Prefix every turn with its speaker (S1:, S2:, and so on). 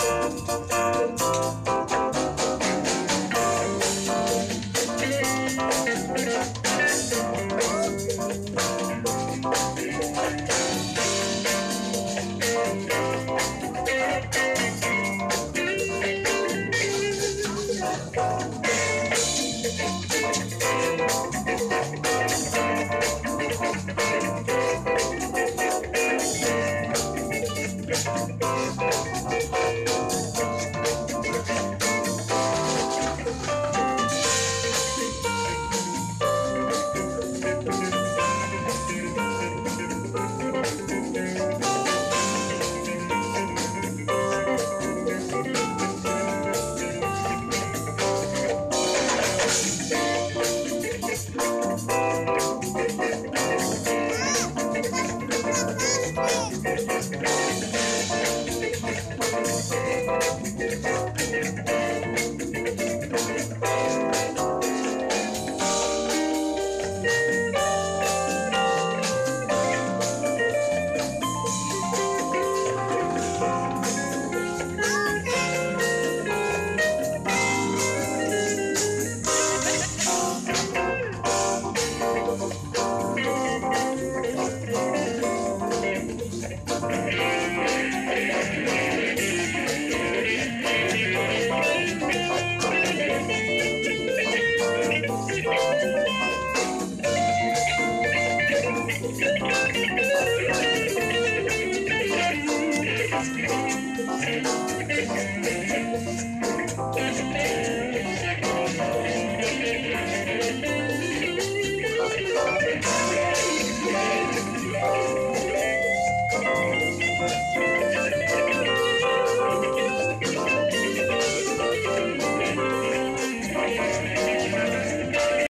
S1: Música
S2: Thank you.